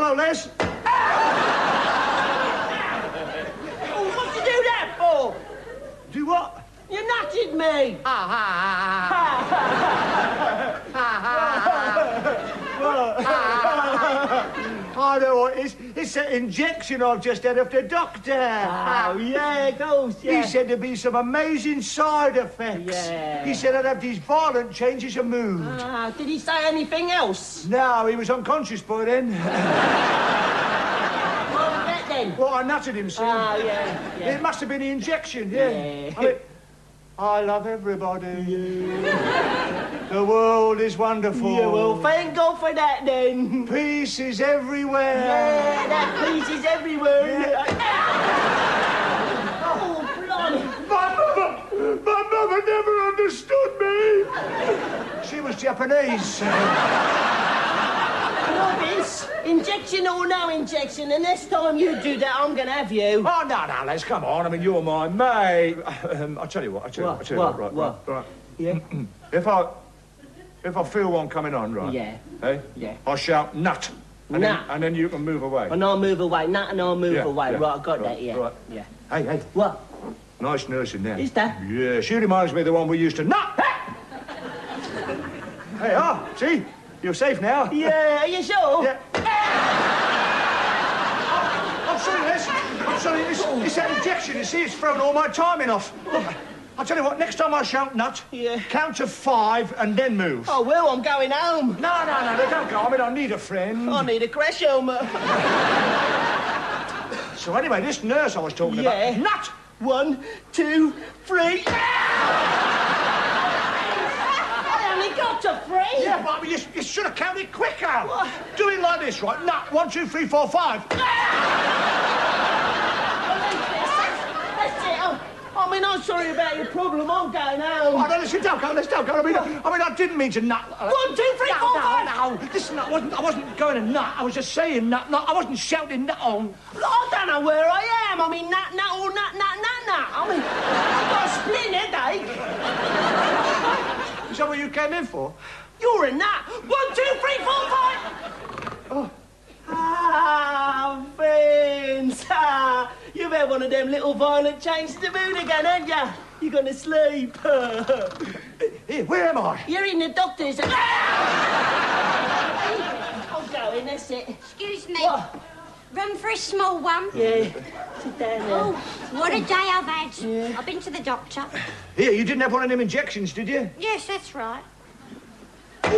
now, Les. Oh, what you do that for? Do what? You nutted me. Ah, ha ha ha ha. I know what it is. It's that injection I've just had of the doctor. Oh, yeah, course, yeah. He said there'd be some amazing side effects. Yeah. He said I'd have these violent changes of mood. Ah, did he say anything else? No, he was unconscious by then. What was that then? well, I nutted him, see. Oh, yeah, yeah. It must have been the injection, yeah. Yeah. I, mean, I love everybody. The world is wonderful. Yeah, well, thank God for that then. Peace is everywhere. Yeah, that piece is everywhere. Oh, blimey. My mother, my mother never understood me. She was Japanese. Novice, injection or no injection, the next time you do that, I'm going to have you. Oh, no, no, Les, come on. I mean, you're my mate. Um, I'll tell you what, I'll tell you What? what, I'll tell you What? what, right, What? right, right. Yeah? If I, if I feel one coming on, right? Yeah. Hey? Yeah. I'll shout, nut. And Nut. Then, and then you can move away. And I'll move away, nut and I'll move Yeah, away. yeah. Right, I got Right, that, yeah. right. Yeah. Hey, hey, What? nice nurse in there. Is that? Yeah, she reminds me of the one we used to nut. hey, ah, see? You're safe now. Yeah, are you sure? Yeah. I'm sorry, Les. I'm sorry. It's, it's that injection. You see, it's thrown all my timing off. I'll tell you what. Next time I shout nut, Yeah. count to five and then move. Oh, well, I'm going home. No, no, no, no, don't go. I mean, I need a friend. I need a crash helmet. So anyway, this nurse I was talking Yeah. about, nut. One, two, three. I only got to three. Yeah, but I mean, you, you should have counted quicker. Do it like this, right? Nut. One, two, three, four, five. That's it. I'm- I mean, I'm sorry about your problem. I'm going home. Oh, no, listen, don't go, Les, don't go. I mean, I mean, I didn't mean to nut. One, two, three, no, four, no, five. no. Listen, I wasn't, I wasn't going to nut. I was just saying nut, nut. I wasn't shouting nut on. I don't know where I am. I mean, nut, nut, or nut, nut, nut, nut. I mean, I've got a split headache. Is that what you came in for? You're a nut. One, two, three, four, five. Oh. Ah, Vince. You've one of them little violent changes of mood again, haven't you? You're going to sleep. Here, where am I? You're in the doctor's. I'm going, that's it. Excuse me. What? Room for a small one. Yeah, sit down there. Oh, what a day I've had. Yeah. I've been to the doctor. Here, you didn't have one of them injections, did you? Yes, that's right. Oh,